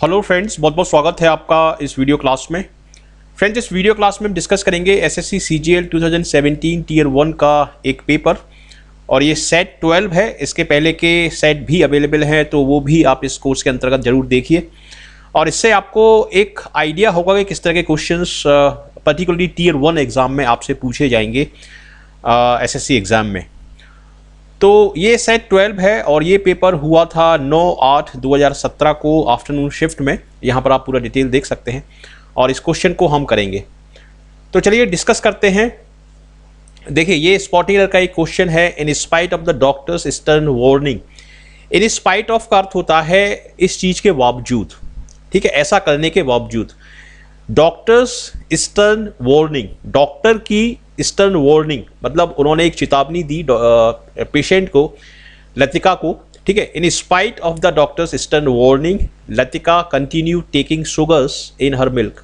Hello friends बहुत बहुत स्वागत है आपका इस वीडियो क्लास में। फ्रेंड्स इस वीडियो क्लास में हम डिस्कस करेंगे एसएससी सीजीएल 2017 टीयर वन का एक पेपर और ये सेट 12 है, इसके पहले के सेट भी अवेलेबल हैं तो वो भी आप इस कोर्स के अंतर्गत ज़रूर देखिए। और इससे आपको एक आइडिया होगा कि किस तरह के question particularly tier one exam में आपसे पूछे जाएँगे एसएससी एग्ज़ाम में। तो ये सेट 12 है और ये पेपर हुआ था 9 आठ 2017 को आफ्टरनून शिफ्ट में। यहाँ पर आप पूरा डिटेल देख सकते हैं और इस क्वेश्चन को हम करेंगे। तो चलिए डिस्कस करते हैं। देखिए, ये स्पॉटिंग का एक क्वेश्चन है in spite of the doctor's stern warning in spite of का अर्थ होता है इस चीज़ के बावजूद। ठीक है, ऐसा करने के बावजूद। डॉक्टर्स स्टर्न वार्निंग डॉक्टर की स्टर्न वार्निंग मतलब उन्होंने एक चेतावनी दी पेशेंट को, लतिका को, ठीक है? In spite of the doctor's stern warning Latika continue taking sugars in her milk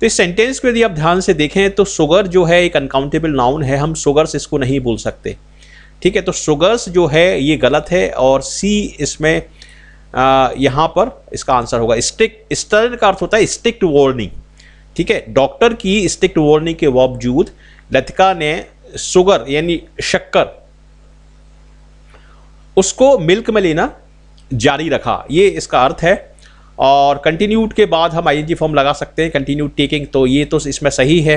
तो इस सेंटेंस को यदि आप ध्यान से देखें तो शुगर जो है एक अनकाउंटेबल नाउन है, हम शुगर्स इसको नहीं बोल सकते। ठीक है? तो शुगर्स जो है, ये गलत है और सी इसमें यहाँ पर इसका आंसर होगा। स्टिक स्टर्न का अर्थ होता है स्ट्रिक्ट वार्निंग ठीक है? डॉक्टर की स्ट्रिक्ट वार्निंग के बावजूद लतिका ने शुगर यानी शक्कर, उसको मिल्क में लेना जारी रखा। ये इसका अर्थ है। और कंटिन्यूड के बाद हम आई फॉर्म लगा सकते हैं। कंटिन्यू टेकिंग तो ये तो इसमें सही है।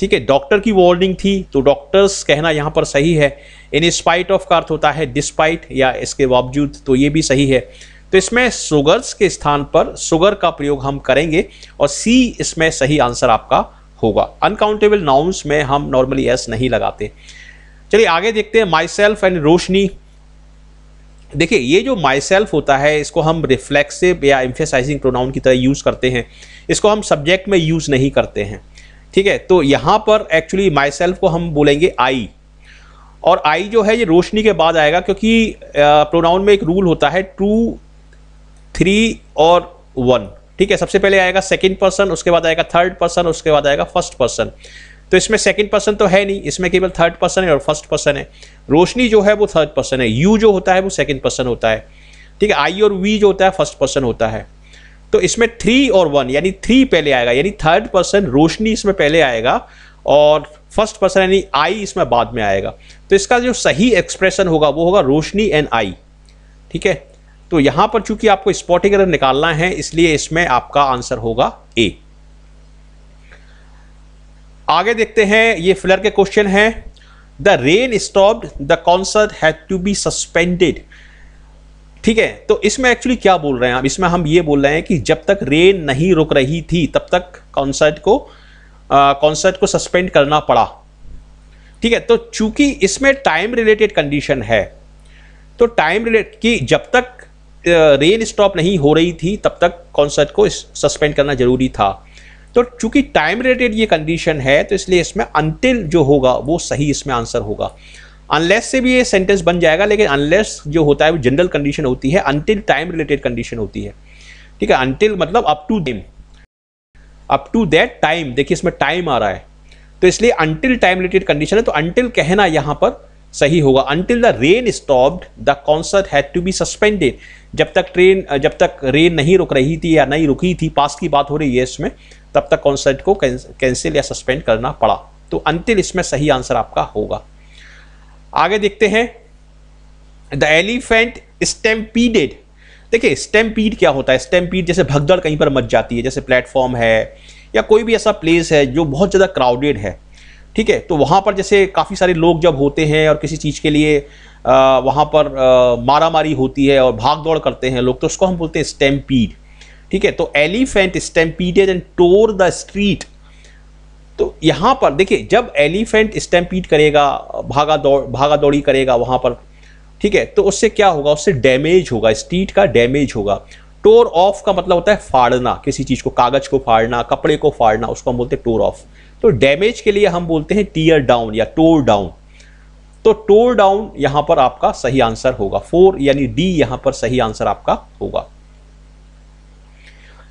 ठीक है, डॉक्टर की वार्निंग थी तो डॉक्टर्स कहना यहाँ पर सही है। इन स्पाइट ऑफ़ का अर्थ होता है डिस्पाइट या इसके बावजूद तो ये भी सही है। तो इसमें शुगर्स के स्थान पर शुगर का प्रयोग हम करेंगे और सी इसमें सही आंसर आपका होगा। अनकाउंटेबल नाउन्स में हम नॉर्मली एस नहीं लगाते। चलिए आगे देखते हैं माई सेल्फ एंड रोशनी। देखिए, ये जो माई सेल्फ होता है, इसको हम रिफ्लेक्सिव या एम्फेसाइजिंग प्रोनाउन की तरह यूज़ करते हैं। इसको हम सब्जेक्ट में यूज़ नहीं करते हैं। ठीक है? तो यहाँ पर एक्चुअली माई सेल्फ को हम बोलेंगे आई और आई जो है, ये रोशनी के बाद आएगा क्योंकि प्रोनाउन में एक रूल होता है टू थ्री और वन ठीक है, सबसे पहले आएगा सेकंड पर्सन उसके बाद आएगा थर्ड पर्सन उसके बाद आएगा फ़र्स्ट पर्सन तो इसमें सेकंड पर्सन तो है नहीं, इसमें केवल थर्ड पर्सन है और फ़र्स्ट पर्सन है। रोशनी जो है वो थर्ड पर्सन है यू जो होता है वो सेकंड पर्सन होता है। ठीक है आई और वी जो होता है फ़र्स्ट पर्सन होता है। तो इसमें थ्री और वन यानी थ्री पहले आएगा, यानी थर्ड पर्सन रोशनी इसमें पहले आएगा और फ़र्स्ट पर्सन यानी आई इसमें बाद में आएगा। तो इसका जो सही एक्सप्रेशन होगा, वो होगा रोशनी एंड आई ठीक है तो यहाँ पर चूँकि आपको स्पॉटिंग एरर निकालना है, इसलिए इसमें आपका आंसर होगा ए आगे देखते हैं, ये फिलर के क्वेश्चन है। The rain stopped the concert had to be suspended ठीक है तो इसमें एक्चुअली क्या बोल रहे हैं आप? इसमें हम ये बोल रहे हैं कि जब तक रेन नहीं रुक रही थी, तब तक कॉन्सर्ट को कॉन्सर्ट को सस्पेंड करना पड़ा। ठीक है तो चूँकि इसमें टाइम रिलेटेड कंडीशन है तो टाइम रिलेट कि जब तक रेन स्टॉप नहीं हो रही थी, तब तक कॉन्सर्ट को सस्पेंड करना ज़रूरी था। तो चूँकि टाइम रिलेटेड ये कंडीशन है तो इसलिए इसमें अनटिल जो होगा, वो सही इसमें आंसर होगा। अनलेस से भी ये सेंटेंस बन जाएगा, लेकिन अनलेस जो होता है, वो जनरल कंडीशन होती है अनटिल टाइम रिलेटेड कंडीशन होती है। ठीक है अनटिल मतलब up to them up to that time देखिए इसमें टाइम आ रहा है। तो इसलिए अनटिल टाइम रिलेटेड कंडीशन है तो अनटिल कहना यहाँ पर सही होगा until the rain stopped the concert had to be suspended जब तक ट्रेन जब तक रेन नहीं रुक रही थी या नहीं रुकी थी पास की बात हो रही है इसमें, तब तक कॉन्सर्ट को कैंसिल या सस्पेंड करना पड़ा। तो अंतिल इसमें सही आंसर आपका होगा। आगे देखते हैं। द एलिफेंट स्टेम्पीडेड देखिए स्टेम्पीड क्या होता है? स्टेम्पीड जैसे भगदड़ कहीं पर मच जाती है, जैसे प्लेटफॉर्म है या कोई भी ऐसा प्लेस है जो बहुत ज़्यादा क्राउडेड है। ठीक है? तो वहाँ पर जैसे काफ़ी सारे लोग जब होते हैं और किसी चीज़ के लिए वहाँ पर मारा मारी होती है और भाग दौड़ करते हैं लोग तो उसको हम बोलते हैं स्टैम्पीड। ठीक है? तो elephant, stampeded and tore the street. तो यहाँ पर देखिए, जब एलिफेंट स्टैम्पीड करेगा, भागा दौड़, भागा दौड़ी करेगा वहाँ पर, ठीक है? तो उससे क्या होगा? उससे डैमेज होगा, स्ट्रीट का डैमेज होगा। टोर ऑफ़ का मतलब होता है फाड़ना, किसी चीज़ को, कागज़ को फाड़ना, कपड़े को फाड़ना, उसको हम बोलते हैं टोर ऑफ़। तो डैमेज के लिए हम बोलते हैं टीयर डाउन या टोर डाउन तो टोर डाउन यहाँ पर आपका सही आंसर होगा। फोर यानी डी यहाँ पर सही आंसर आपका होगा।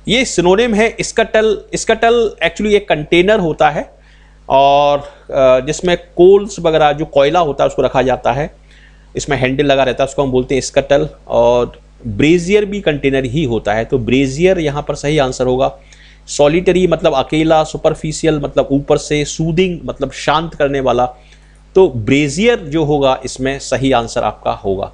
ये सिनोनिम है स्कटल स्कटल एक्चुअली एक कंटेनर होता है और जिसमें कोल्स वगैरह, जो कोयला होता है, उसको रखा जाता है। इसमें हैंडल लगा रहता है, उसको हम बोलते हैं स्कटल और ब्रेजियर भी कंटेनर ही होता है। तो ब्रेजियर यहाँ पर सही आंसर होगा। सॉलिटरी मतलब अकेला सुपरफिशियल मतलब ऊपर से सूदिंग मतलब शांत करने वाला। तो ब्रेजियर जो होगा, इसमें सही आंसर आपका होगा।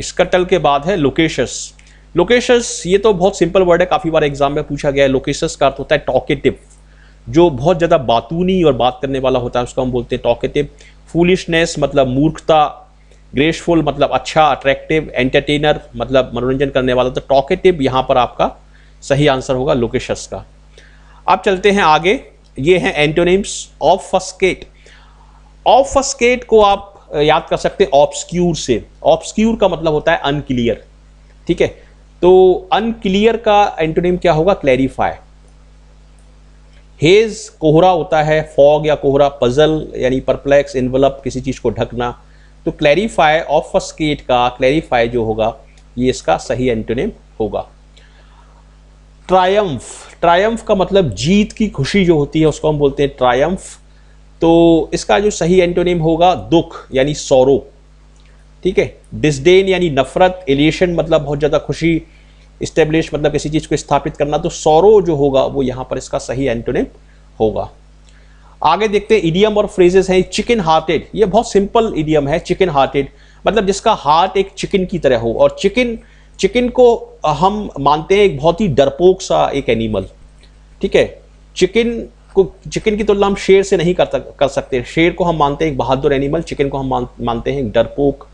स्कटल के बाद है लोकेशस लोकेशस ये तो बहुत सिंपल वर्ड है, काफ़ी बार एग्ज़ाम में पूछा गया है। लोकेशस का अर्थ होता है टॉकेटिव जो बहुत ज़्यादा बातूनी और बात करने वाला होता है, उसको हम बोलते हैं टॉकेटिव फूलिशनेस मतलब मूर्खता ग्रेसफुल मतलब अच्छा अट्रैक्टिव एंटरटेनर मतलब मनोरंजन करने वाला तो टॉकेटिव यहाँ पर आपका सही आंसर होगा लोकेशस का। अब चलते हैं आगे। ये हैं antonyms obfuscate obfuscate को आप याद कर सकते हैं ऑब्सक्यूर से। ऑब्सक्यूर का मतलब होता है अनक्लियर ठीक है? तो अनक्लियर का एंटोनिम क्या होगा? क्लैरिफाई हेज कोहरा होता है फॉग या कोहरा पजल यानी परप्लेक्स इन्वलप किसी चीज़ को ढकना। तो क्लैरिफाई ऑफ़ फस्केट का क्लैरिफाई जो होगा, ये इसका सही एंटोनिम होगा। ट्रायम्फ ट्रायम्फ का मतलब जीत की खुशी जो होती है, उसको हम बोलते हैं ट्रायम्फ तो इसका जो सही एंटोनिम होगा, दुख, यानी सौरो ठीक है? डिसडेन यानी नफरत एलिएशन मतलब बहुत ज़्यादा खुशी। इस्टेब्लिश मतलब किसी चीज़ को स्थापित करना तो सौरो जो होगा, वो यहाँ पर इसका सही एंटोनिम होगा। आगे देखते हैं इडियम और फ्रेजेस हैं चिकन हार्टेड ये बहुत सिंपल इडियम है चिकन हार्टेड मतलब जिसका हार्ट एक चिकन की तरह हो। और चिकन चिकन को हम मानते हैं एक बहुत ही डरपोक सा एक एनिमल ठीक है? चिकन को चिकन की तुलना हम शेर से नहीं कर, कर सकते। शेर को हम मानते हैं एक बहादुर एनिमल चिकन को हम मान, मानते हैं डरपोक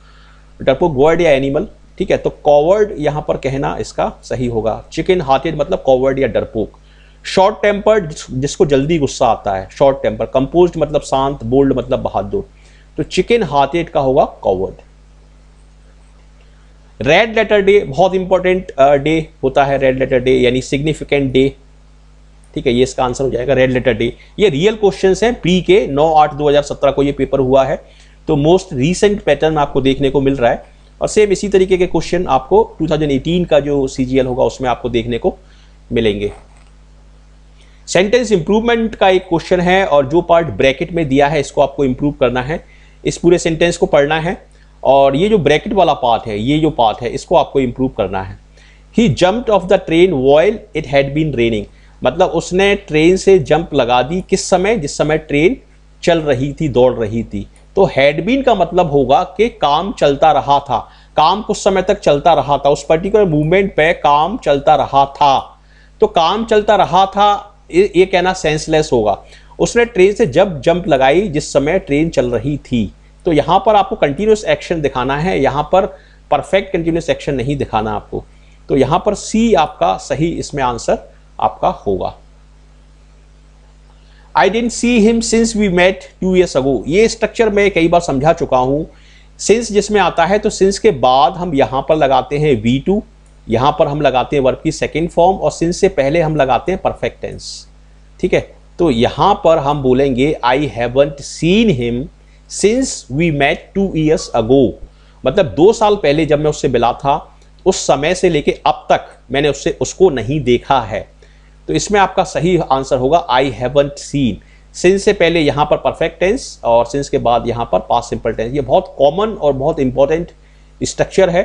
डरपोक वर्ड या एनिमल ठीक है? तो कॉवर्ड यहाँ पर कहना इसका सही होगा। चिकन हार्टेड मतलब कॉवर्ड या डरपोक। शॉर्ट टेम्पर्ड जिसको जल्दी गुस्सा आता है शॉर्ट टेम्पर कंपोज मतलब शांत बोल्ड मतलब बहादुर। तो चिकन हार्टेड का होगा कॉवर्ड रेड लेटर डे बहुत इंपॉर्टेंट डे होता है रेड लेटर डे यानी सिग्निफिकेंट डे ठीक है, ये इसका आंसर हो जाएगा रेड लेटर डे ये रियल क्वेश्चंस हैं प्री के 9 आठ 2017 को ये पेपर हुआ है। तो मोस्ट रीसेंट पैटर्न आपको देखने को मिल रहा है। और सेम इसी तरीके के क्वेश्चन आपको 2018 का जो सीजीएल होगा, उसमें आपको देखने को मिलेंगे। सेंटेंस इंप्रूवमेंट का एक क्वेश्चन है और जो पार्ट ब्रैकेट में दिया है, इसको आपको इंप्रूव करना है। इस पूरे सेंटेंस को पढ़ना है और ये जो ब्रैकेट वाला पार्ट है, ये जो पार्ट है, इसको आपको इंप्रूव करना है। He jumped off the train while it had been raining मतलब उसने ट्रेन से जंप लगा दी किस समय? जिस समय ट्रेन चल रही थी, दौड़ रही थी। तो हैडबीन का मतलब होगा कि काम चलता रहा था। काम कुछ समय तक चलता रहा था। उस पर्टिकुलर मूवमेंट पे काम चलता रहा था। तो काम चलता रहा था ये कहना सेंसलेस होगा। उसने ट्रेन से जब जंप लगाई, जिस समय ट्रेन चल रही थी तो यहाँ पर आपको कंटिन्यूस एक्शन दिखाना है, यहाँ पर परफेक्ट कंटिन्यूस एक्शन नहीं दिखाना आपको। तो यहाँ पर सी आपका सही, इसमें आंसर आपका होगा। I didn't see him since we met two years ago ये स्ट्रक्चर मैं कई बार समझा चुका हूँ। सिंस जिसमें आता है तो सिंस के बाद हम यहाँ पर लगाते हैं वी टू यहाँ पर हम लगाते हैं वर्ब की सेकेंड फॉर्म और सिंस से पहले हम लगाते हैं परफेक्ट टेंस ठीक है? तो यहाँ पर हम बोलेंगे I haven't seen him since we met two years ago मतलब दो साल पहले जब मैं उससे मिला था, उस समय से लेके अब तक मैंने उससे, उसको नहीं देखा है। तो इसमें आपका सही आंसर होगा आई हैवंट सीन सिंस से पहले यहाँ पर परफेक्ट टेंस और सिंस के बाद यहाँ पर पास सिंपल टेंस ये बहुत कॉमन और बहुत इंपॉर्टेंट स्ट्रक्चर है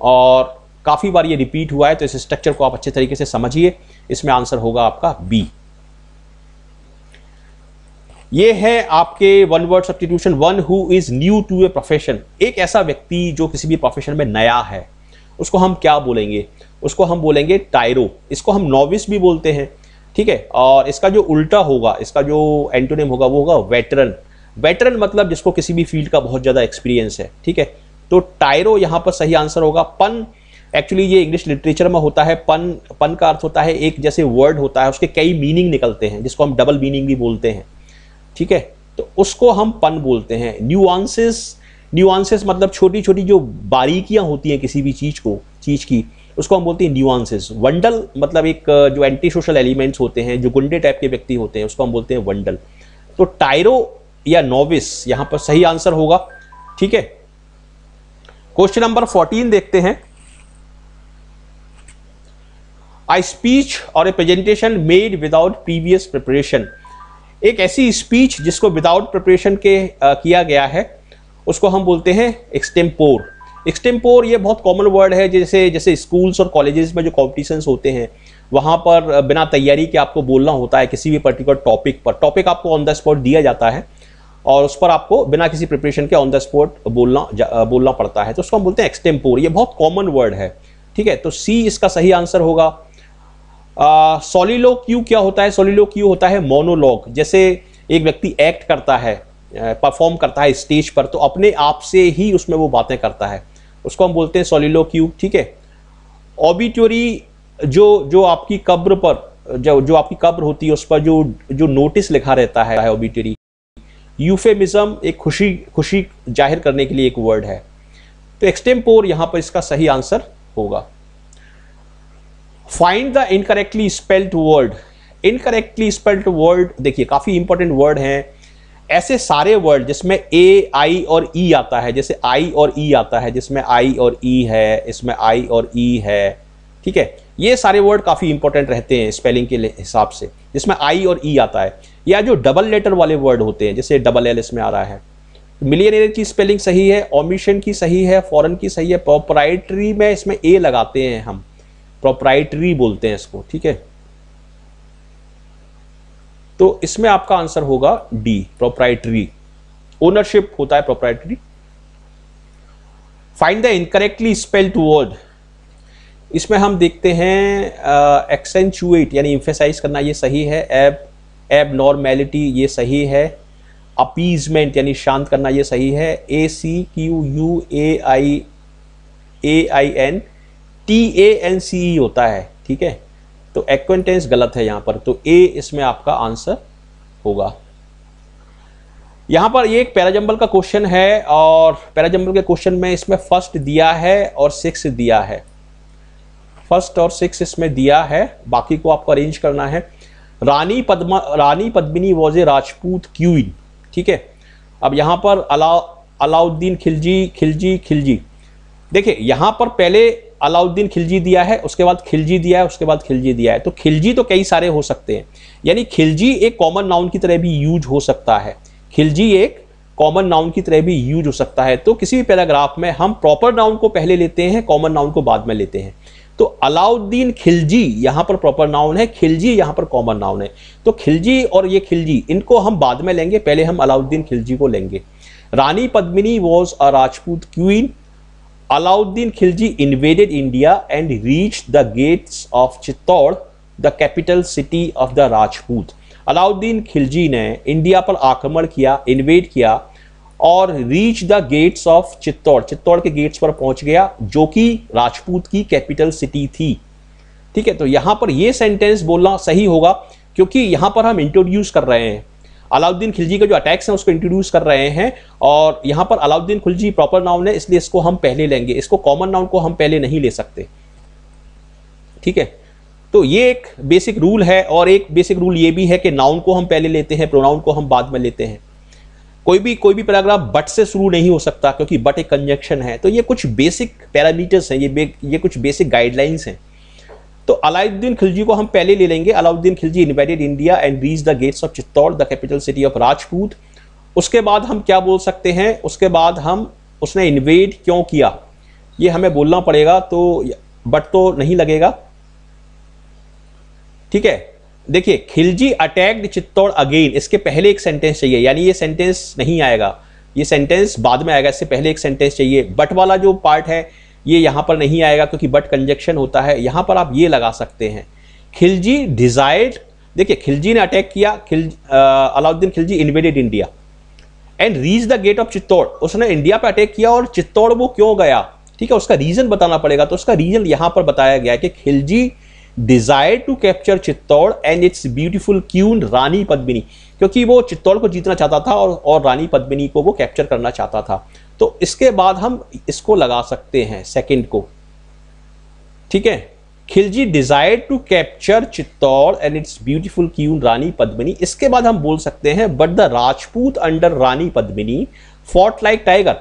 और काफ़ी बार ये रिपीट हुआ है तो इस स्ट्रक्चर को आप अच्छे तरीके से समझिए। इसमें आंसर होगा आपका बी ये है आपके one word substitution one who is new to a profession एक ऐसा व्यक्ति जो किसी भी प्रोफेशन में नया है, उसको हम क्या बोलेंगे? उसको हम बोलेंगे टायरो इसको हम नॉविस भी बोलते हैं, ठीक है? और इसका जो उल्टा होगा, इसका जो एंटोनिम होगा, वो होगा वेटरन वेटरन मतलब जिसको किसी भी फ़ील्ड का बहुत ज़्यादा एक्सपीरियंस है, ठीक है? तो टायरो यहाँ पर सही आंसर होगा। पन एक्चुअली ये इंग्लिश लिटरेचर में होता है, पन पन का अर्थ होता है, एक जैसे वर्ड होता है, उसके कई मीनिंग निकलते हैं, जिसको हम डबल मीनिंग भी बोलते हैं। ठीक है? तो उसको हम पन बोलते हैं। न्यूआंसेस न्यूआंसेस मतलब छोटी छोटी जो बारीकियाँ होती हैं किसी भी चीज़ को, चीज़ की, उसको हम बोलते हैं न्यूआंसेस वंडल मतलब एक, जो एंटी सोशल एलिमेंट्स होते हैं, जो गुंडे टाइप के व्यक्ति होते हैं, उसको हम बोलते हैं वंडल तो टायरो या नोविस यहाँ पर सही आंसर होगा। ठीक है? क्वेश्चन नंबर फोर्टीन देखते हैं। आई स्पीच और a presentation made without previous preparation एक ऐसी स्पीच जिसको विदाउट प्रिपरेशन के आ, किया गया है उसको हम बोलते हैं एक्सटेम्पोर एक्सटेम्पोर ये बहुत कॉमन वर्ड है जैसे जैसे स्कूल्स और कॉलेजेस में जो कॉम्पिटिशन्स होते हैं वहाँ पर बिना तैयारी के आपको बोलना होता है किसी भी पर्टिकुलर टॉपिक पर. टॉपिक आपको ऑन द स्पॉट दिया जाता है और उस पर आपको बिना किसी प्रिपरेशन के ऑन द स्पॉट बोलना बोलना पड़ता है. तो उसको हम बोलते हैं एक्सटेम्पोर ये बहुत कॉमन वर्ड है ठीक है? तो सी इसका सही आंसर होगा सोलिलो क्यू क्या होता है? सोलिलो क्यू होता है मोनोलॉग, जैसे एक व्यक्ति एक्ट करता है परफॉर्म करता है स्टेज पर तो अपने आप से ही उसमें वो बातें करता है। उसको हम बोलते हैं सोलिलो क्यू, ठीक है? ऑबिटोरी जो जो आपकी कब्र पर, जो जो आपकी कब्र होती है, उस पर जो जो नोटिस लिखा रहता है ऑबिटरी यूफेमिज्म एक खुशी खुशी ज़ाहिर करने के लिए एक वर्ड है। तो एक्सटेम्पोर यहाँ पर इसका सही आंसर होगा। Find the incorrectly spelled word incorrectly spelled word देखिए, काफ़ी इंपॉर्टेंट वर्ड हैं। ऐसे सारे वर्ड जिसमें ए आई और ई e आता है, जैसे आई और ई e आता है, जिसमें आई और ई e है, इसमें आई और ई है, ठीक है? ये सारे वर्ड काफ़ी इंपॉर्टेंट रहते हैं स्पेलिंग के हिसाब से, जिसमें आई और ई आता है। या जो डबल लेटर वाले वर्ड होते हैं, जैसे डबल एल इसमें आ रहा है। मिलियनियर की स्पेलिंग सही है ओमिशन की सही है फॉरन की सही है प्रोपराइटरी में इसमें ए लगाते हैं हम। प्रोपराइटरी बोलते हैं इसको, ठीक है? तो इसमें आपका आंसर होगा डी प्रोप्राइटरी ओनरशिप होता है proprietary find the incorrectly spelled word इसमें हम देखते हैं एक्सेंचुएट यानी इम्फेसाइज करना ये सही है। एब एब नॉर्मेलिटी ये सही है। अपीजमेंट यानी शांत करना ये सही है। A C Q U A I A I N T A N C E होता है, ठीक है? तो एक्वेंटेंस गलत है यहाँ पर तो ए इसमें आपका आंसर होगा। यहाँ पर ये एक पैराजंबल का क्वेश्चन है और पैराजंबल के क्वेश्चन में इसमें फ़र्स्ट दिया है और सिक्स दिया है। फ़र्स्ट और सिक्स इसमें दिया है, बाकी को आपको अरेंज करना है। Rani Padma, Rani Padmini was a Rajput queen ठीक है? अब यहाँ पर अलाउ अलाउद्दीन खिलजी खिलजी खिलजी। देखिए, यहाँ पर पहले अलाउद्दीन खिलजी दिया है, उसके बाद खिलजी दिया है, उसके बाद खिलजी दिया है। तो खिलजी तो कई सारे हो सकते हैं। यानी खिलजी एक कॉमन नाउन की तरह भी यूज़ हो सकता है। खिलजी एक कॉमन नाउन की तरह भी यूज़ हो सकता है। तो किसी भी पैराग्राफ में हम प्रॉपर नाउन को पहले लेते हैं कॉमन नाउन को बाद में लेते हैं। तो अलाउद्दीन खिलजी यहाँ पर प्रॉपर नाउन है, खिलजी यहाँ पर कॉमन नाउन है। तो खिलजी और ये खिलजी, इनको हम बाद में लेंगे, पहले हम अलाउद्दीन खिलजी को लेंगे। Rani Padmini was a Rajput queen Alauddin Khilji invaded India and reach the gates of Chittor the capital city of the Rajput Alauddin Khilji ने इंडिया पर आक्रमण किया इन्वेड किया और reach the gates of Chittor Chittor के gates पर पहुँच गया, जो कि राजपूत की कैपिटल सिटी थी। ठीक है तो यहाँ पर यह सेंटेंस बोलना सही होगा, क्योंकि यहाँ पर हम इंट्रोड्यूस कर रहे हैं। अलाउद्दीन खिलजी के जो अटैक्स हैं, उसको इंट्रोड्यूस कर रहे हैं और यहाँ पर अलाउद्दीन खिलजी प्रॉपर नाउन है, इसलिए इसको हम पहले लेंगे। इसको कॉमन नाउन को हम पहले नहीं ले सकते। ठीक है? तो ये एक बेसिक रूल है और एक बेसिक रूल ये भी है कि नाउन को हम पहले लेते हैं प्रोनाउन को हम बाद में लेते हैं। कोई भी कोई भी पैराग्राफ बट से शुरू नहीं हो सकता, क्योंकि बट एक कंजक्शन है। तो ये कुछ बेसिक पैरामीटर्स हैं, ये ये कुछ बेसिक गाइडलाइंस हैं। तो अलाउद्दीन खिलजी को हम पहले ले लेंगे। Alauddin Khilji invaded India and reach the gates of Chittor the capital city of Rajput उसके बाद हम क्या बोल सकते हैं? उसके बाद हम, उसने इन्वेड क्यों किया? ये हमें बोलना पड़ेगा तो बट तो नहीं लगेगा। ठीक है? देखिए, खिलजी अटैक्ड चित्तौड़ अगेन इसके पहले एक सेंटेंस चाहिए, यानी ये सेंटेंस नहीं आएगा। ये सेंटेंस बाद में आएगा, इससे पहले एक सेंटेंस चाहिए। बट वाला जो पार्ट है ये यहाँ पर नहीं आएगा क्योंकि बट कंजक्शन होता है, यहाँ पर आप ये लगा सकते हैं। खिलजी डिजायर्ड देखिए, खिलजी ने अटैक किया, Khil Alauddin Khilji invaded India and reach the gate of Chittor उसने इंडिया पर अटैक किया और चित्तौड़ वो क्यों गया? ठीक है, उसका रीजन बताना पड़ेगा। तो उसका रीजन यहाँ पर बताया गया कि Khilji desire to capture Chittor and its beautiful queen Rani Padmini क्योंकि वो चित्तौड़ को जीतना चाहता था और और रानी पद्मिनी को वो कैप्चर करना चाहता था। तो इसके बाद हम इसको लगा सकते हैं सेकंड को। ठीक है? Khilji desire to capture Chittor and its beautiful queen Rani Padmini इसके बाद हम बोल सकते हैं but the Rajput under Rani Padmini fort like tiger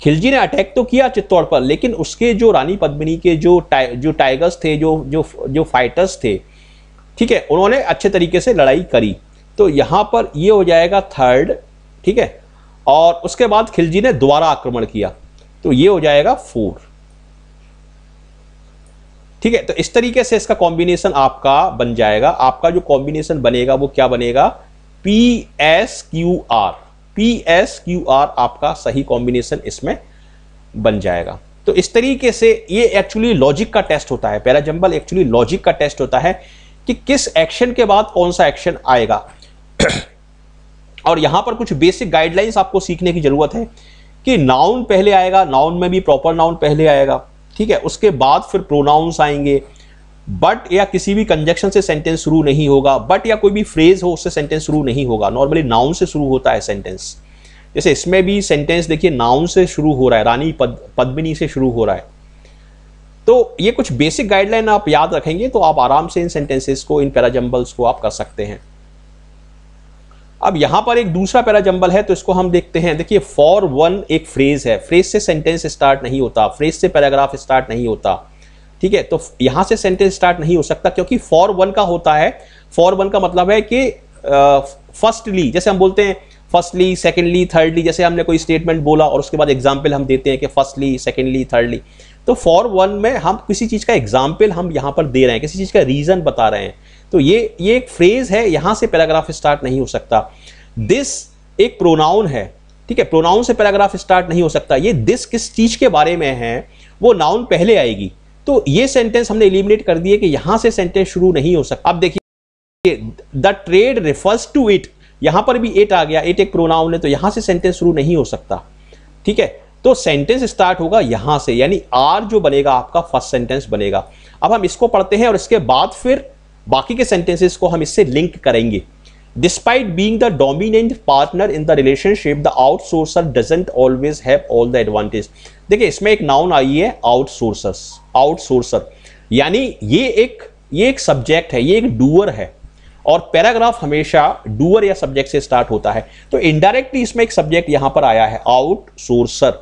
Khilji ने अटैक तो किया चित्तौड़ पर लेकिन उसके जो रानी पद्मिनी के जो टाइ, जो टाइगर्स थे जो जो जो फाइटर्स थे ठीक है उन्होंने अच्छे तरीके से लड़ाई करी। तो यहाँ पर ये हो जाएगा थर्ड ठीक है? और उसके बाद खिलजी ने दोबारा आक्रमण किया। तो ये हो जाएगा फोर। ठीक है तो इस तरीके से इसका कॉम्बिनेशन आपका बन जाएगा। आपका जो कॉम्बिनेशन बनेगा, वो क्या बनेगा? P S Q R P S Q R आपका सही कॉम्बिनेशन इसमें बन जाएगा। तो इस तरीके से ये एक्चुअली लॉजिक का टेस्ट होता है। पैराजंबल एक्चुअली लॉजिक का टेस्ट होता है कि किस एक्शन के बाद कौन सा एक्शन आएगा। और यहाँ पर कुछ बेसिक गाइडलाइंस आपको सीखने की ज़रूरत है कि नाउन पहले आएगा नाउन में भी प्रॉपर नाउन पहले आएगा, ठीक है? उसके बाद फिर प्रोनाउंस आएँगे बट या किसी भी कंजक्शन से सेंटेंस शुरू नहीं होगा बट या कोई भी फ्रेज हो, उससे सेंटेंस शुरू नहीं होगा। नॉर्मली नाउन से शुरू होता है सेंटेंस जैसे इसमें भी सेंटेंस देखिए नाउन से शुरू हो रहा है, रानी पद, पद्मिनी से शुरू हो रहा है। तो ये कुछ बेसिक गाइडलाइन आप याद रखेंगे तो आप आराम से इन सेंटेंसेस को, इन पैराजंबल्स को आप कर सकते हैं। अब यहाँ पर एक दूसरा पैराजंबल है तो इसको हम देखते हैं। देखिए फॉर वन एक फ्रेज है। फ्रेज से सेंटेंस स्टार्ट नहीं होता। फ्रेज से पैराग्राफ स्टार्ट नहीं होता। ठीक है? तो यहाँ से सेंटेंस स्टार्ट नहीं हो सकता, क्योंकि फॉर वन का होता है। फॉर वन का मतलब है कि फर्स्टली जैसे हम बोलते हैं फर्स्टली सेकेंडली थर्डली जैसे हमने कोई स्टेटमेंट बोला और उसके बाद एग्ज़ाम्पल हम देते हैं कि फर्स्टली सेकेंडली थर्डली तो फॉर वन में हम किसी चीज़ का एग्ज़ाम्पल हम यहाँ पर दे रहे हैं, किसी चीज़ का रीज़न बता रहे हैं। तो ये ये एक फ्रेज है, यहाँ से पैराग्राफ स्टार्ट नहीं हो सकता। दिस एक प्रोनाउन है, ठीक है? प्रोनाउन से पैराग्राफ स्टार्ट नहीं हो सकता। ये दिस किस चीज़ के बारे में है, वो नाउन पहले आएगी। तो ये सेंटेंस हमने एलिमिनेट कर दिए कि यहाँ से सेंटेंस शुरू नहीं हो सकता। अब देखिए the trade refers to it यहाँ पर भी एट आ गया एट एक प्रोनाउन है तो यहाँ से सेंटेंस शुरू नहीं हो सकता, ठीक है? तो सेंटेंस स्टार्ट होगा यहाँ से, यानी आर जो बनेगा आपका फ़र्स्ट सेंटेंस बनेगा। अब हम इसको पढ़ते हैं और इसके बाद फिर बाकी के सेंटेंसेस को हम इससे लिंक करेंगे। Despite being the dominant partner in the relationship, the outsourcer doesn't always have all the advantage. देखिए इसमें एक नाउन आई है आउटसोर्सर्स आउटसोर्सर यानी ये एक ये एक सब्जेक्ट है ये एक डूअर है। और पैराग्राफ हमेशा डूअर या सब्जेक्ट से स्टार्ट होता है। तो इनडायरेक्टली इसमें एक सब्जेक्ट यहाँ पर आया है आउटसोर्सर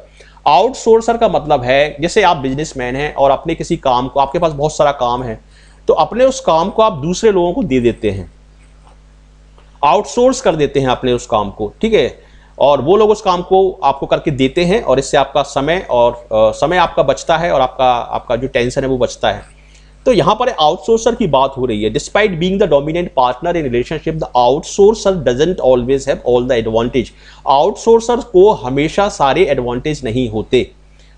आउटसोर्सर का मतलब है जैसे आप बिजनेसमैन हैं और अपने किसी काम को आपके पास बहुत सारा काम है तो अपने उस काम को आप दूसरे लोगों को दे देते हैं। आउटसोर्स कर देते हैं अपने उस काम को ठीक है? और वो लोग उस काम को आपको करके देते हैं और इससे आपका समय और आ, समय आपका बचता है और आपका आपका जो टेंशन है वो बचता है। तो यहाँ पर आउटसोर्सर की बात हो रही है। Despite being the dominant partner in relationship the outsourcer doesn't always have all the advantage outsourcer को हमेशा सारे एडवांटेज नहीं होते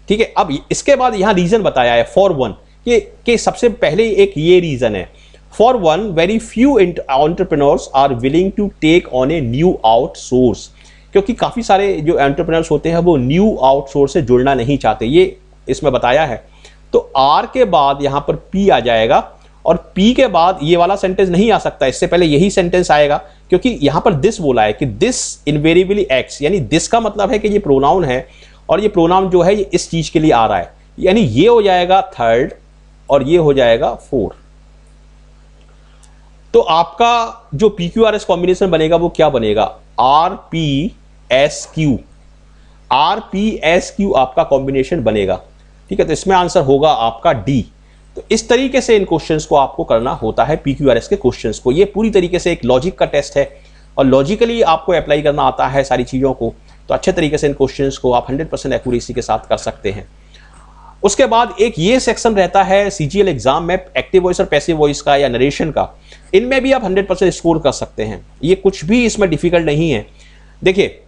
ठीक है? अब इसके बाद यहाँ रीजन बताया है। फॉर वन कि, कि सबसे पहले एक ये रीजन है। For one very few entrepreneurs are willing to take on a new outsource. क्योंकि काफ़ी सारे जो एंटरप्रेनर्स होते हैं वो न्यू आउटसोर्स से जुड़ना नहीं चाहते। ये इसमें बताया है। तो आर के बाद यहाँ पर पी आ जाएगा और पी के बाद ये वाला सेंटेंस नहीं आ सकता। इससे पहले यही सेंटेंस आएगा। क्योंकि यहाँ पर दिस बोला है कि दिस इनवेरिएबली एक्स यानी दिस का मतलब है कि ये प्रोनाउन है और ये प्रोनाउन जो है ये इस चीज़ के लिए आ रहा है। यानी ये हो जाएगा थर्ड और ये हो जाएगा फोर। तो आपका जो P Q R S combination बनेगा, वो क्या बनेगा? R P S Q R P S Q आपका कॉम्बिनेशन बनेगा। ठीक है तो इसमें आंसर होगा आपका डी तो इस तरीके से इन क्वेश्चंस को आपको करना होता है पी क्यू आर एस के क्वेश्चंस को। ये पूरी तरीके से एक लॉजिक का टेस्ट है और लॉजिकली आपको अप्लाई करना आता है सारी चीज़ों को। तो अच्छे तरीके से इन क्वेश्चंस को आप 100 परसेंट एक्यूरेसी के साथ कर सकते हैं। उसके बाद एक ये सेक्शन रहता है सीजीएल एग्ज़ाम में एक्टिव वॉइस और पैसिव वॉइस का या नरेशन का। इनमें भी आप 100 परसेंट स्कोर कर सकते हैं। ये कुछ भी इसमें डिफ़िकल्ट नहीं है। देखिए,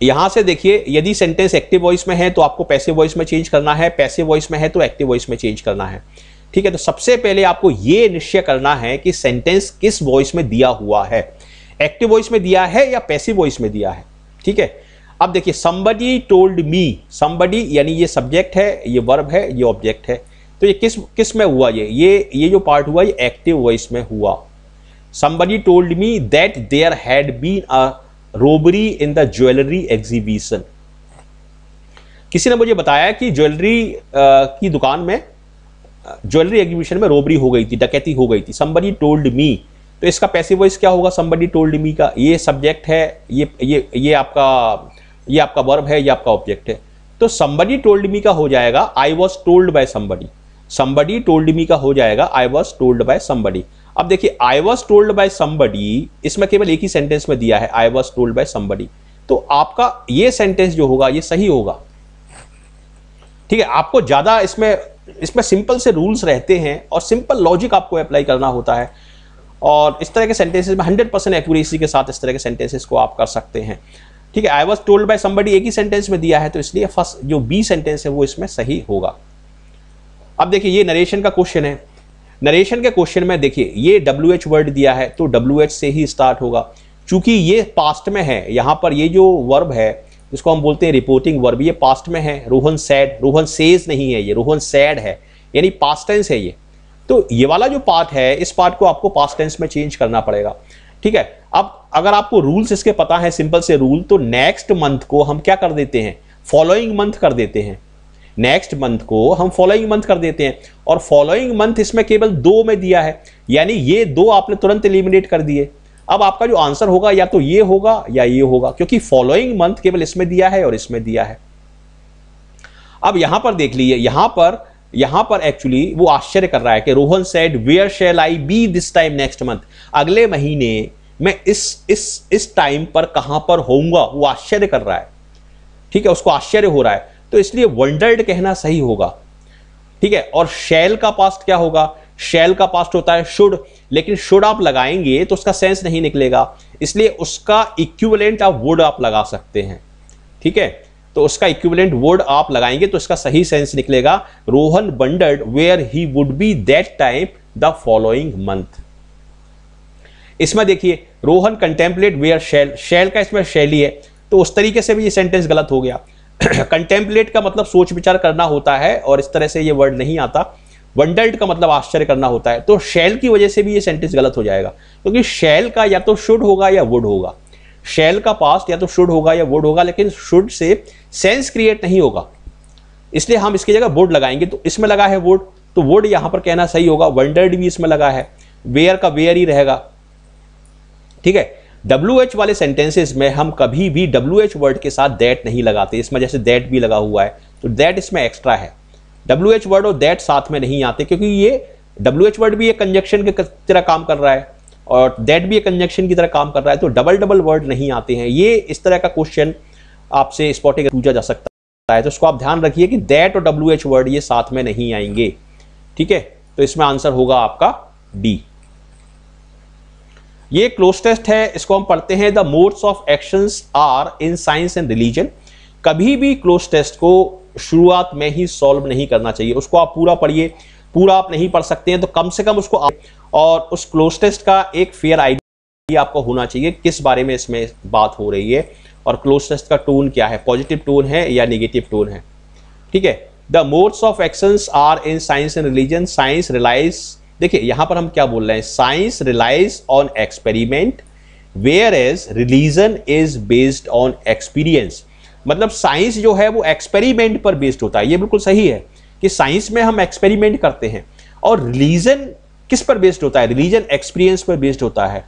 यहाँ से देखिए, यदि सेंटेंस एक्टिव वॉइस में है तो आपको पैसिव वॉइस में चेंज करना है पैसिव वॉइस में है तो एक्टिव वॉइस में चेंज करना है। ठीक है तो सबसे पहले आपको यह निश्चय करना है कि सेंटेंस किस वॉइस में दिया हुआ है। एक्टिव वॉइस में दिया है या पैसिव वॉइस में दिया है? ठीक है अब देखिए, somebody टोल्ड मी somebody, यानी ये सब्जेक्ट है, ये वर्ब है, ये ऑब्जेक्ट है। तो ये किस किसमें हुआ ये? ये ये जो पार्ट हुआ, ये एक्टिव वॉइस में हुआ। Somebody told me that there had been a robbery in the jewellery exhibition किसी ने मुझे बताया कि ज्वेलरी की दुकान में ज्वेलरी एग्जीबिशन में रोबरी हो गई थी, डकैती हो गई थी। Somebody टोल्ड मी तो इसका पैसिव वॉइस क्या होगा? Somebody टोल्ड मी का, ये सब्जेक्ट है, ये ये ये आपका ये आपका वर्ब है, ये आपका ऑब्जेक्ट है। तो संबडी टोल्ड मी का हो जाएगा I was told by somebody somebody told me का हो जाएगा I was told by somebody अब देखिए I was told by somebody इसमें केवल एक ही सेंटेंस में दिया है I was told by somebody तो आपका ये सेंटेंस जो होगा, ये सही होगा। ठीक है, आपको ज़्यादा इसमें इसमें सिंपल से रूल्स रहते हैं और सिंपल लॉजिक आपको अप्लाई करना होता है। और इस तरह के सेंटेंसेस में हंड्रेड परसेंट एक्यूरेसी के साथ इस तरह के सेंटेंसेस को आप कर सकते हैं। ठीक है I was told by somebody एक ही सेंटेंस में दिया है तो इसलिए फ़र्स्ट जो बी सेंटेंस है वो इसमें सही होगा। अब देखिए, ये नरेशन का क्वेश्चन है। नरेशन के क्वेश्चन में देखिए, ये डब्ल्यू एच वर्ड दिया है तो डब्ल्यू एच से ही स्टार्ट होगा। चूँकि ये पास्ट में है, यहाँ पर ये जो वर्ब है, जिसको हम बोलते हैं रिपोर्टिंग वर्ब ये पास्ट में है। रोहन सैड रोहन सेज नहीं है ये, रोहन सैड है। यानी पास्ट टेंस है ये। तो ये वाला जो पार्ट है, इस पार्ट को आपको पास्ट टेंस में चेंज करना पड़ेगा। ठीक है, अब अगर आपको रूल्स इसके पता है सिंपल से रूल तो नेक्स्ट मंथ को हम क्या कर देते हैं? फॉलोइंग मंथ कर देते हैं। नेक्स्ट मंथ को हम फॉलोइंग मंथ कर देते हैं। और फॉलोइंग मंथ इसमें केवल दो में दिया है। यानी ये दो आपने तुरंत एलिमिनेट कर दिए। अब आपका जो आंसर होगा, या तो ये होगा, या ये होगा। क्योंकि फॉलोइंग मंथ केवल इसमें दिया है और इसमें दिया है। अब यहाँ पर देख लीजिए, यहाँ पर यहाँ पर एक्चुअली वो आश्चर्य कर रहा है कि Rohan said where shall I be this time next month अगले महीने मैं इस इस इस टाइम पर कहाँ पर होऊँगा, वो आश्चर्य कर रहा है। ठीक है, उसको आश्चर्य हो रहा है। तो इसलिए वंडर्ड कहना सही होगा। ठीक है, और शैल का पास्ट क्या होगा? शैल का पास्ट होता है शुड लेकिन शुड आप लगाएँगे तो उसका सेंस नहीं निकलेगा। इसलिए उसका इक्विवेलेंट आप वुड आप लगा सकते हैं। ठीक है तो उसका इक्विवेलेंट वर्ड आप लगाएँगे तो इसका सही सेंस निकलेगा। Rohan wondered where he would be that time the following month इसमें देखिए Rohan contemplate where shall shall का इसमें शैली है तो उस तरीके से भी ये सेंटेंस गलत हो गया। कंटेम्पलेट का मतलब सोच विचार करना होता है और इस तरह से ये वर्ड नहीं आता। वंडल्ड का मतलब आश्चर्य करना होता है तो शैल की वजह से भी ये सेंटेंस गलत हो जाएगा, क्योंकि शैल का या तो शुड होगा या वुड होगा। शैल का पास्ट या तो शुड होगा या वुड होगा, लेकिन शुड से सेंस क्रिएट नहीं होगा। इसलिए हम इसकी जगह वुड लगाएँगे तो इसमें लगा है वुड तो वुड यहाँ पर कहना सही होगा वंडर्ड भी इसमें लगा है। वेयर का वेयर ही रहेगा। ठीक है? डब्ल्यू एच वाले सेंटेंसेस में हम कभी भी डब्ल्यू एच वर्ड के साथ दैट नहीं लगाते। इसमें जैसे दैट भी लगा हुआ है। तो दैट इसमें एक्स्ट्रा है। डब्ल्यू एच वर्ड और दैट साथ में नहीं आते क्योंकि ये डब्ल्यू एच वर्ड भी एक कंजक्शन के तरह काम कर रहा है और दैट भी एक कंजक्शन की तरह काम कर रहा है तो डबल डबल वर्ड नहीं आते हैं। ये इस तरह का क्वेश्चन आपसे स्पॉटिंग पूछा जा सकता है। तो उसको आप ध्यान रखिए कि दैट और डब्ल्यू एच वर्ड ये साथ में नहीं आएँगे। ठीक है? तो इसमें आंसर होगा आपका डी ये क्लोज टेस्ट है, इसको हम पढ़ते हैं the modes of actions are in science and religion कभी भी क्लोज टेस्ट को शुरुआत में ही सॉल्व नहीं करना चाहिए, उसको आप पूरा पढ़िए। पूरा आप नहीं पढ़ सकते हैं तो कम से कम उसको आप और उस क्लोज टेस्ट का एक फेयर आइडिया आपको होना चाहिए, किस बारे में इसमें बात हो रही है, और क्लोज टेस्ट का टोन क्या है पॉजिटिव टोन है या नेगेटिव टोन है। ठीक है? The modes of actions are in science and religion science relies देखिए, यहाँ पर हम क्या बोल रहे हैं? Science relies on experiment whereas religion is based on experience मतलब साइंस जो है, वो एक्सपेरिमेंट पर बेस्ड होता है। ये बिल्कुल सही है कि साइंस में हम एक्सपेरिमेंट करते हैं। और रिलीजन किस पर बेस्ड होता है? रिलीजन एक्सपीरियंस पर बेस्ड होता है।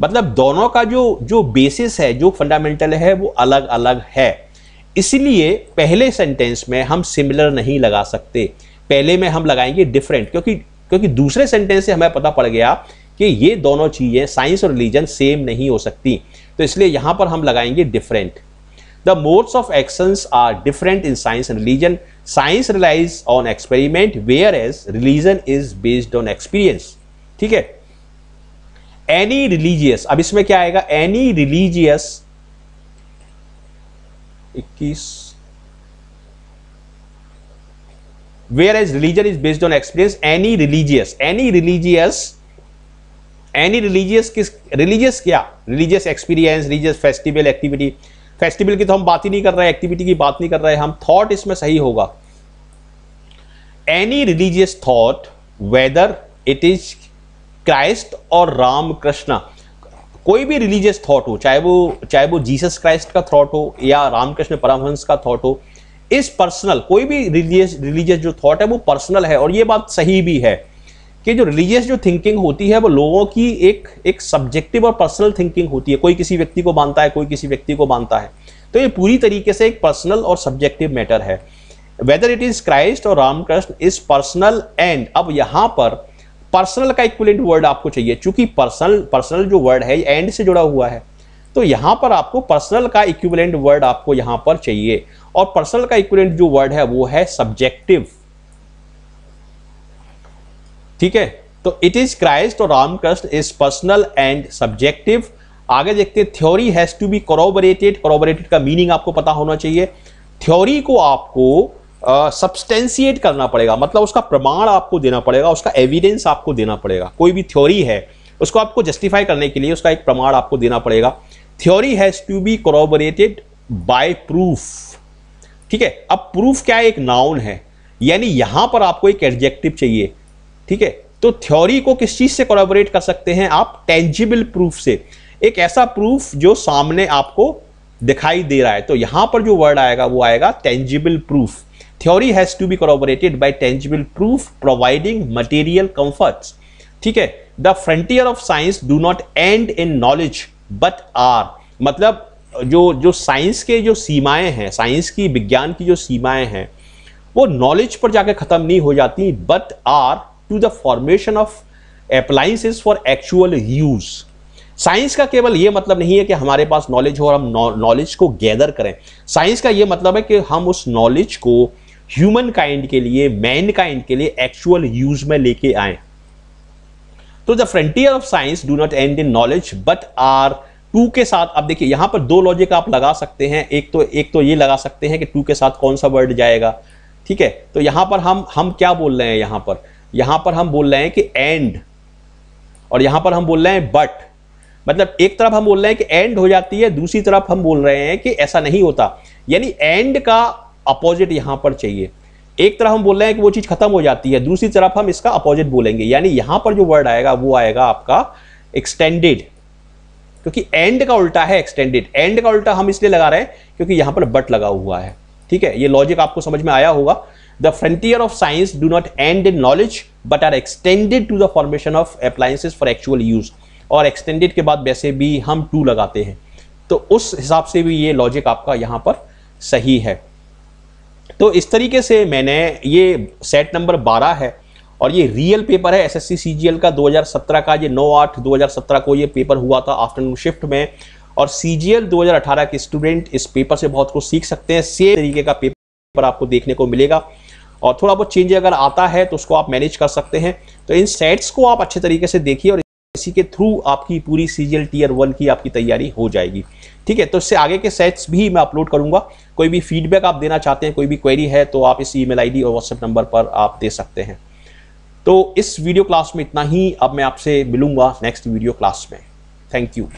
मतलब दोनों का जो जो बेसिस है, जो फंडामेंटल है, वो अलग अलग है। इसलिए पहले सेंटेंस में हम सिमिलर नहीं लगा सकते। पहले में हम लगाएँगे डिफरेंट क्योंकि क्योंकि दूसरे सेंटेंस से हमें पता पड़ गया कि ये दोनों चीज़ें साइंस और रिलीजन सेम नहीं हो सकती। तो इसलिए यहाँ पर हम लगाएँगे different the modes of actions are different in science and religion science relies on experiment whereas religion is based on experience ठीक है? एनी रिलीजियस अब इसमें क्या आएगा? एनी रिलीजियस इक्कीस whereas religion is based on experience any religious any religious any religious किस religious क्या? Religious experience religious festival activity festival की तो हम बात ही नहीं कर रहे एक्टिविटी की बात नहीं कर रहे, हम थॉट इसमें सही होगा। Any religious thought whether it is Christ और राम कृष्ण कोई भी रिलीजियस थॉट हो, चाहे वो चाहे वो जीसस क्राइस्ट का थॉट हो या रामकृष्ण परमहंस का थॉट हो इस पर्सनल, कोई भी रिलीजियस रिलीजियस जो थॉट है, वो पर्सनल है, और ये बात सही भी है कि जो रिलीजियस जो थिंकिंग होती है, वो लोगों की एक एक सब्जेक्टिव और पर्सनल थिंकिंग होती है। कोई किसी व्यक्ति को मानता है, कोई किसी व्यक्ति को मानता है। तो ये पूरी तरीके से एक पर्सनल और सब्जेक्टिव मैटर है। वेदर इट इज़ क्राइस्ट और रामकृष्ण इज़ पर्सनल एंड अब यहाँ पर पर्सनल का इक्वलेंट वर्ड आपको चाहिए। चूँकि पर्सनल पर्सनल जो वर्ड है एंड से जुड़ा हुआ है। तो यहाँ पर आपको पर्सनल का इक्विवेलेंट वर्ड आपको यहाँ पर चाहिए। और पर्सनल का इक्विवेलेंट जो वर्ड है वो है सब्जेक्टिव ठीक है? तो इट इज़ क्राइस्ट और Ramakrishna is personal and subjective आगे देखते हैं theory has to be corroborated corroborated का मीनिंग आपको पता होना चाहिए। थ्योरी को आपको सब्सटेंशिएट uh, करना पड़ेगा। मतलब उसका प्रमाण आपको देना पड़ेगा उसका एविडेंस आपको देना पड़ेगा। कोई भी थ्योरी है उसको आपको जस्टिफाई करने के लिए उसका एक प्रमाण आपको देना पड़ेगा। Theory has to be corroborated by proof ठीक है? अब प्रूफ क्या है एक नाउन है? यानी यहाँ पर आपको एक एडजेक्टिव चाहिए। ठीक है? तो थ्योरी को किस चीज़ से कोलाबोरेट कर सकते हैं आप? टेंजिबल प्रूफ से। एक ऐसा प्रूफ जो सामने आपको दिखाई दे रहा है। तो यहाँ पर जो वर्ड आएगा, वो आएगा tangible proof theory has to be collaborated by tangible proof providing material comforts ठीक है? The frontier of science do not end in knowledge but are मतलब जो जो साइंस के जो सीमाएँ हैं साइंस की, विज्ञान की जो सीमाएँ हैं, वो नॉलेज पर जाकर खत्म नहीं हो जाती but are to the formation of appliances for actual use science का केवल यह मतलब नहीं है कि हमारे पास नॉलेज हो और हम नॉलेज को गैदर करें। साइंस का यह मतलब है कि हम उस नॉलेज को ह्यूमन काइंड के लिए मैन काइंड के लिए एक्चुअल यूज़ में लेके आए। तो the frontier of science do not end in knowledge but are to के साथ आप देखिए, यहाँ पर दो लॉजिक आप लगा सकते हैं। एक तो एक तो ये लगा सकते हैं कि टू के साथ कौन सा वर्ड जाएगा। ठीक है? तो यहाँ पर हम हम क्या बोल रहे हैं यहाँ पर? यहाँ पर हम बोल रहे हैं कि एंड और यहाँ पर हम बोल रहे हैं बट मतलब एक तरफ़ हम बोल रहे हैं कि एंड हो जाती है, दूसरी तरफ़ हम बोल रहे हैं कि ऐसा नहीं होता। यानी एंड का अपोजिट यहाँ पर चाहिए। एक तरफ़ हम बोल रहे हैं कि वो चीज़ खत्म हो जाती है, दूसरी तरफ़ हम इसका अपोजिट बोलेंगे। यानी यहाँ पर जो वर्ड आएगा, वो आएगा आपका एक्सटेंडेड क्योंकि एंड का उल्टा है एक्सटेंडेड एंड का उल्टा हम इसलिए लगा रहे हैं क्योंकि यहाँ पर बट लगा हुआ है। ठीक है? ये लॉजिक आपको समझ में आया होगा। The frontier of science do not end in knowledge, but are extended to the formation of appliances for actual use. और एक्सटेंडेड के बाद वैसे भी हम टू लगाते हैं। तो उस हिसाब से भी ये लॉजिक आपका यहाँ पर सही है। तो इस तरीके से मैंने ये सेट नंबर 12 है। और ये रियल पेपर है एसएससी सीजीएल का 2017 का, ये 9 आठ 2017 को ये पेपर हुआ था आफ्टरनून शिफ्ट में। और सीजीएल 2018 के स्टूडेंट इस पेपर से बहुत कुछ सीख सकते हैं सेम तरीके का पेपर आपको देखने को मिलेगा। और थोड़ा बहुत चेंज अगर आता है तो उसको आप मैनेज कर सकते हैं। तो इन सेट्स को आप अच्छे तरीके से देखिए और इसी के थ्रू आपकी पूरी सीजीएल टीयर वन की आपकी तैयारी हो जाएगी। ठीक है तो इससे आगे के सेट्स भी मैं अपलोड करूँगा। कोई भी फीडबैक आप देना चाहते हैं, कोई भी क्वेरी है तो आप इस ईमेल आईडी और व्हाट्सएप नंबर पर आप दे सकते हैं। तो इस वीडियो क्लास में इतना ही। अब मैं आपसे मिलूँगा नेक्स्ट वीडियो क्लास में। Thank you